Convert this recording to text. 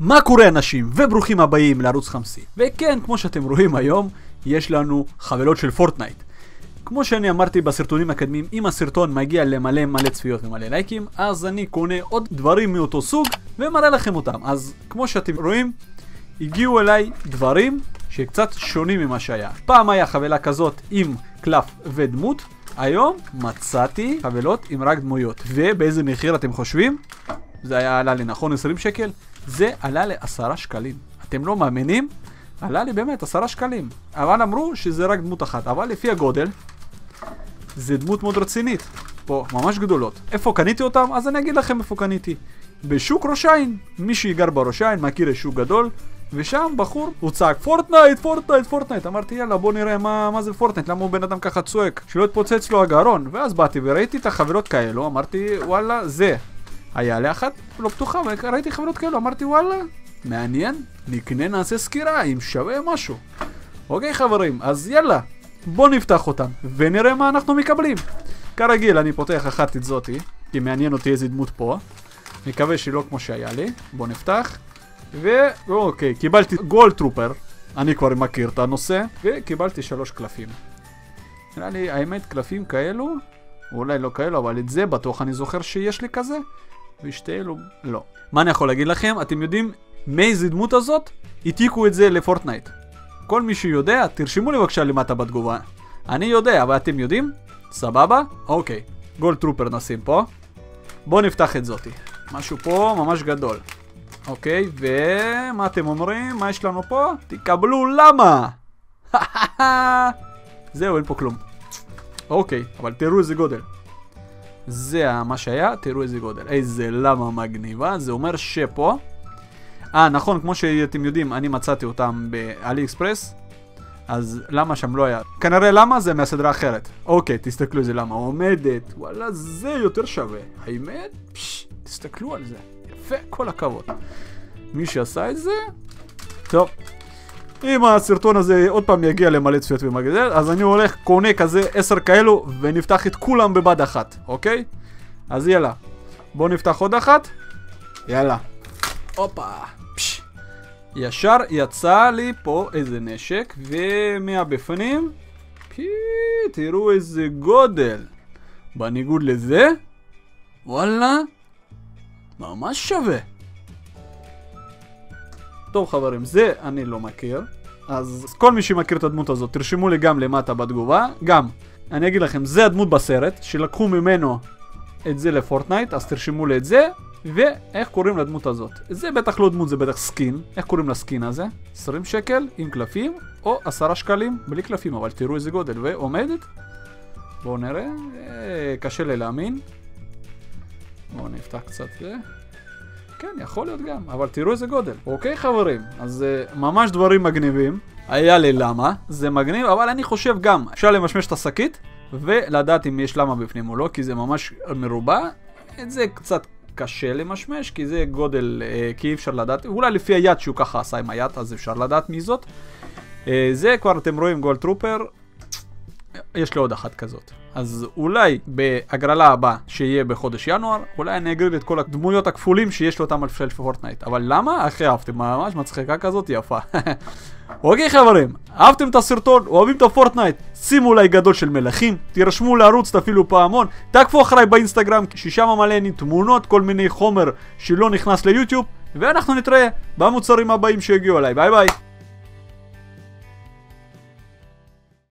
מה קורה אנשים, וברוכים הבאים לערוץ חמסי. וכן, כמו שאתם רואים היום, יש לנו חבילות של פורטנייט. כמו שאני אמרתי בסרטונים הקדמים, אם הסרטון מגיע למלא מלא צפיות ומלא לייקים, אז אני קונה עוד דברים מאותו סוג ומראה לכם אותם. אז כמו שאתם רואים, הגיעו אליי דברים שקצת שונים ממה שהיה. פעם היה חבילה כזאת עם קלף ודמות, היום מצאתי חבילות עם רק דמויות. ובאיזה מחיר אתם חושבים? זה היה עלה לי נכון 20 שקל? זה עלה 10 שקלים. אתם לא מאמינים? עלה לי באמת 10 שקלים. אבל אמרו שזה רק דמות אחת. אבל לפי הגודל, זה דמות מאוד רצינית. פה, ממש גדולות. איפה קניתי אותם? אז אני אגיד לכם איפה קניתי. בשוק ראש העין. מי שגר בראש העין מכיר את שוק גדול. ושם בחור, הוא צעק פורטנייט, פורטנייט, פורטנייט. אמרתי יאללה בוא נראה מה, מה זה פורטנייט, למה הוא בן אדם ככה צועק, שלא יתפוצץ לו הגרון. ואז באתי וראיתי את החבילות האלו, אמרתי וואלה זה. היה לי אחת לא פתוחה, וראיתי חברות כאלו, אמרתי וואלה, מעניין, נקנה נעשה סקירה אם שווה משהו. אוקיי חברים, אז יאללה, בוא נפתח אותם, ונראה מה אנחנו מקבלים. כרגיל, אני פותח אחת את זאתי, כי מעניין אותי איזה דמות פה. מקווה שלא כמו שהיה לי. בוא נפתח. ואוקיי, קיבלתי גול טרופר, אני כבר מכיר את הנושא, וקיבלתי שלוש קלפים. נראה לי, האמת, קלפים כאלו, אולי לא כאלו, אבל את זה בטוח אני זוכר שיש לי כזה, ושתי אלו, לא. מה אני יכול להגיד לכם? אתם יודעים מאיזה דמות הזאת? העתיקו את זה לפורטנייט. כל מי שיודע, תרשמו לי בבקשה למטה בתגובה. אני יודע, אבל אתם יודעים? סבבה? אוקיי. גולד טרופר נשים פה. בואו נפתח את זאתי. משהו פה ממש גדול. אוקיי, ומה אתם אומרים? מה יש לנו פה? תקבלו למה! זהו, אין פה כלום. אוקיי, אבל תראו איזה גודל. זה מה שהיה, תראו איזה גודל. איזה למה מגניבה, זה אומר שפה... אה, נכון, כמו שאתם יודעים, אני מצאתי אותם באלי אקספרס, אז למה שם לא היה? כנראה למה זה מהסדרה אחרת. אוקיי, תסתכלו איזה למה עומדת, וואלה, זה יותר שווה. האמת? פשש, תסתכלו על זה. יפה, כל הכבוד. מי שעשה את זה, טוב. אם הסרטון הזה עוד פעם יגיע למלא צפיות ומגדל, אז אני הולך, קונה כזה עשר כאלו, ונפתח את כולם בבת אחת, אוקיי? אז יאללה. בואו נפתח עוד אחת. יאללה. הופה. פש. ישר יצא לי פה איזה נשק, ומהבפנים, פי, תראו איזה גודל. בניגוד לזה, וואלה, ממש שווה. טוב חברים, זה אני לא מכיר. אז כל מי שמכיר את הדמות הזאת, תרשמו לי גם למטה בתגובה. גם, אני אגיד לכם, זה הדמות בסרט, שלקחו ממנו את זה לפורטנייט, אז תרשמו לי את זה. ואיך קוראים לדמות הזאת? זה בטח לא דמות, זה בטח skin. איך קוראים ל skin הזה? 20 שקל עם קלפים, או 10 שקלים בלי קלפים, אבל תראו איזה גודל. ועומדת? בואו נראה, אה, קשה לי להאמין. בואו נפתח קצת זה. כן, יכול להיות גם, אבל תראו איזה גודל. אוקיי חברים, אז uh, ממש דברים מגניבים. היה לי למה, זה מגניב, אבל אני חושב גם, אפשר למשמש את השקית, ולדעת אם יש למה בפנים או לא, כי זה ממש מרובע. את זה קצת קשה למשמש, כי זה גודל, uh, כי אי אפשר לדעת, אולי לפי היד שהוא ככה עשה עם היד, אז אפשר לדעת מי זאת. אה, זה כבר אתם רואים Ghoul Trooper, יש לי עוד אחת כזאת. אז אולי בהגרלה הבאה שיהיה בחודש ינואר, אולי אני אגריל את כל הדמויות הכפולים שיש לאותם אלפי פורטנייט. אבל למה? הכי אהבתם, ממש מצחיקה כזאת יפה. אוקיי חברים, אהבתם את הסרטון, אוהבים את הפורטנייט, שימו לייק גדול של מלכים, תירשמו לערוץ, תפעילו פעמון, תעקבו אחריי באינסטגרם, ששם מלא לי תמונות, כל מיני חומר שלא נכנס ליוטיוב, ואנחנו נתראה במוצרים הבאים שיגיעו אליי, ביי ביי.